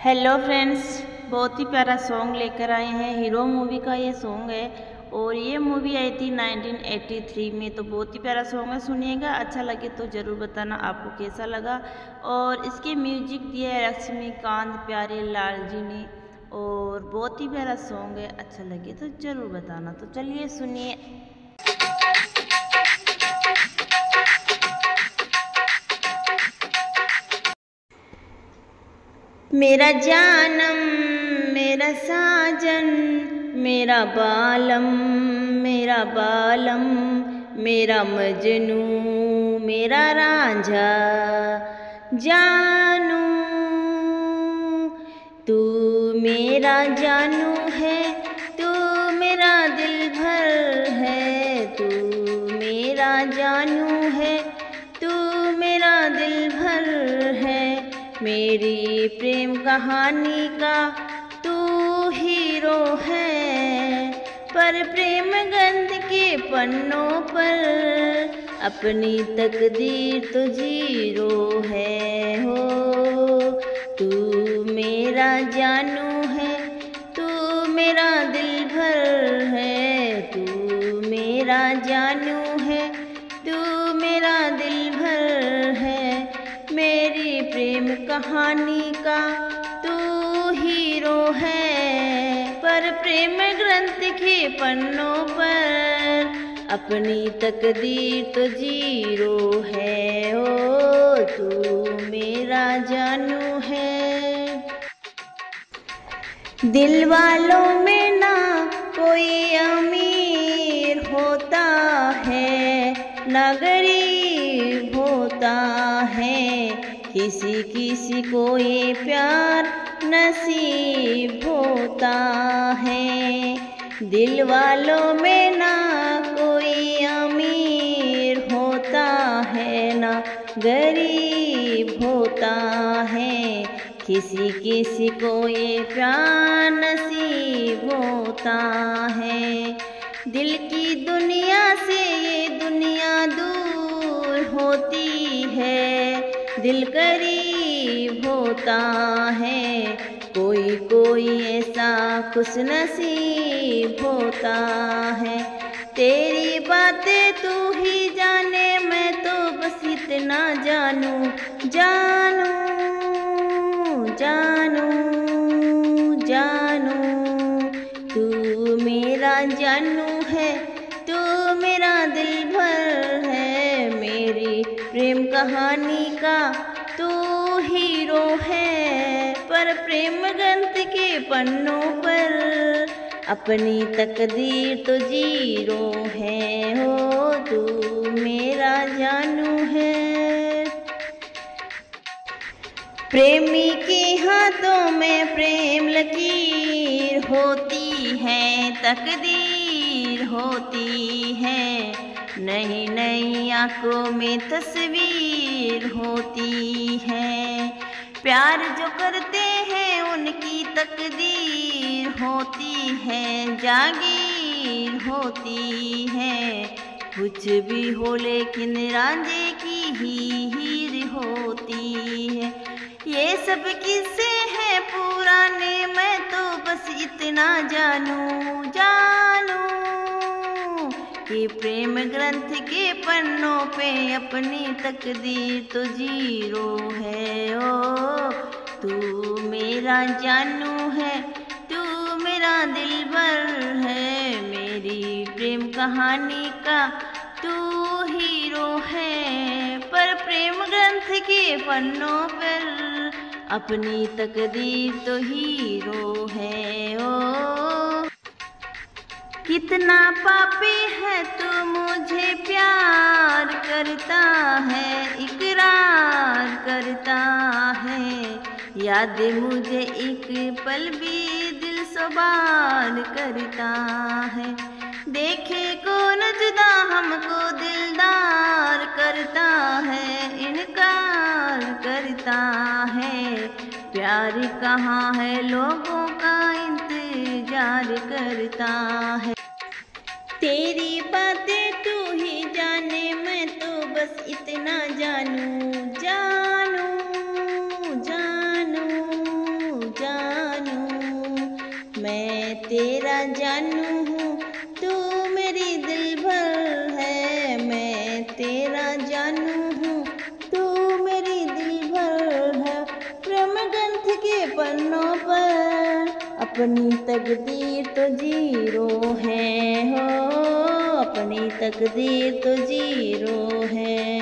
Hello friends बहुत ही प्यारा song लेकर आए हैं। हीरो मूवी का ये सॉन्ग है और ये मूवी आई थी 1983 में तो बहुत ही प्यारा सॉन्ग है। सुनिएगा अच्छा लगे तो ज़रूर बताना आपको कैसा लगा। और इसके म्यूज़िक दिया है लक्ष्मीकांत प्यारे लाल जी ने और बहुत ही प्यारा सॉन्ग है अच्छा लगे तो ज़रूर बताना। तो चलिए सुनिए। मेरा जानम, मेरा साजन, मेरा बालम मेरा बालम, मेरा मजनू, मेरा रांझा। जानू, तू मेरा जानू प्रेम कहानी का तू हीरो है, पर प्रेम गंध के पन्नों पर अपनी तकदीर तो ज़ीरो है। हो, तू मेरा जानू है, तू मेरा दिल भर है, तू मेरा जानू है, तू मेरा दिल कहानी का तू हीरो है, पर प्रेम ग्रंथ के पन्नों पर अपनी तकदीर तो ज़ीरो है। ओ, तू मेरा जानू है। दिल वालों में ना कोई अमीर होता है, ना किसी किसी को ये प्यार नसीब होता है। दिल वालों में ना कोई अमीर होता है, ना गरीब होता है। किसी किसी को ये प्यार नसीब होता है। दिल की दुनिया दिल करीब होता है। कोई कोई ऐसा खुश नसीब होता है। तेरी बातें तू ही जाने, मैं तो बस इतना जानू। कहानी का तू हीरो है, पर प्रेम ग्रंथ के पन्नों पर अपनी तकदीर तो ज़ीरो है। हो, तू मेरा जानू है। प्रेमी के हाथों में प्रेम लकीर होती है, तकदीर होती है। नई नई आँखों में तस्वीर होती है। प्यार जो करते हैं उनकी तकदीर होती है, जागीर होती है। कुछ भी हो लेकिन रांझे की ही हीर होती है। ये सब किस्से हैं पुराने, मैं तो बस इतना जानू। कि प्रेम ग्रंथ के पन्नों पे अपनी तकदीर तो ज़ीरो है। ओ, तू मेरा जानू है, तू मेरा दिल भर है। मेरी प्रेम कहानी का तू हीरो है। पर प्रेम ग्रंथ के पन्नों पर अपनी तकदीर तो हीरो है। ओ कितना पापी है तू मुझे प्यार करता है, इकरार करता है। याद मुझे एक पल भी दिल सवार करता है। देखे कौन जुदा हमको दिलदार करता है, इनकार करता है। प्यार कहाँ है, लोगों का इंतज़ार करता है। तेरी बातें तू ही जाने, मैं तो बस इतना जानू जानू जानू जानू। मैं तेरा जानू हूँ, तू मेरी दिल भर है। मैं तेरा जानू हूँ, तू मेरी दिल भर है। प्रेम ग्रंथ के पन्नों पर अपनी तकदीर तो ज़ीरो है, हो। अपनी तकदीर तो ज़ीरो है।